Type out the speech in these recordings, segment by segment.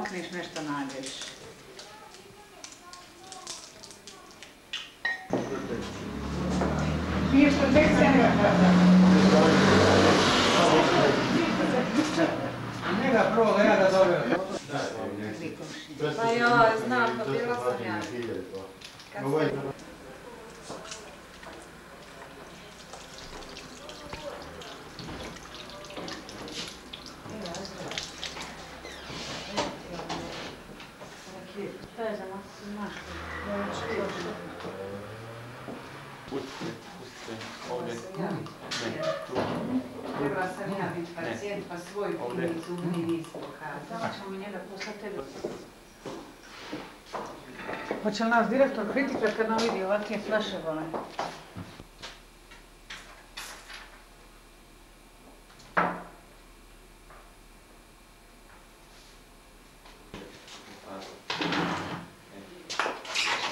makneš nešto nađeš. Nije što tek se Njega prvo da ja zovem. Pa ja znam, pa bila sam ja. Kad sam- To je za nas. Pustite, pustite, ovdje. Ne, tu. Trebala sam ja biti pacijent, pa svoj fini zubni nis pokazati. Samo ćemo njega poslati. Hoće li nas direktor kritikat kad nam vidi ovakve flaše vole?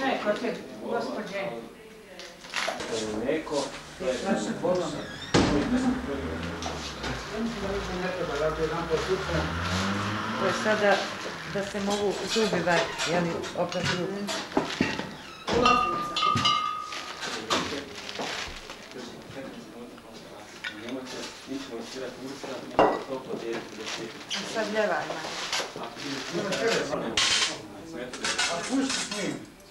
Šta je te gospođe? To je mlijeko, to je. To sada da se mogu zubi vati, jeli, opet zubi. A sad ljevajma. A pusti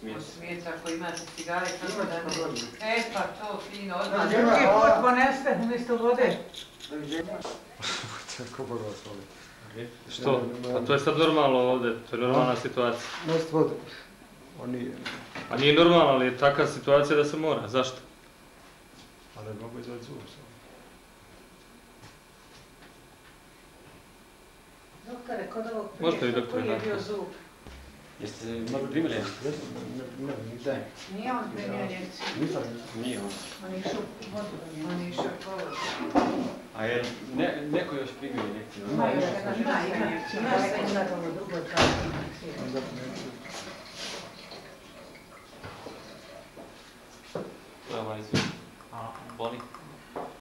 s. Smijete ako imate cigare, kako da ne. E pa to fino, odmah. Drugi ova- put poneste umjesto vode. Što? A to je sad normalno ovdje, to je normalna situacija. Nost vodu. Oni, A nije normalno, ali je takva situacija da se mora. Zašto? ali mogu izvati zub samo. Doktore, kod ovog Možete vi, prije, doktore, koji je bio zub? Jeste mnogo primili? Ne, ne. Nije on primio njegci. Nisam. Nije on. On je išao. On je išao. A je ne, neko još primio injekciju? Ima još jedna Ima, ima. injekcija. Ima onda ovo drugo. To je ovaj. Boli?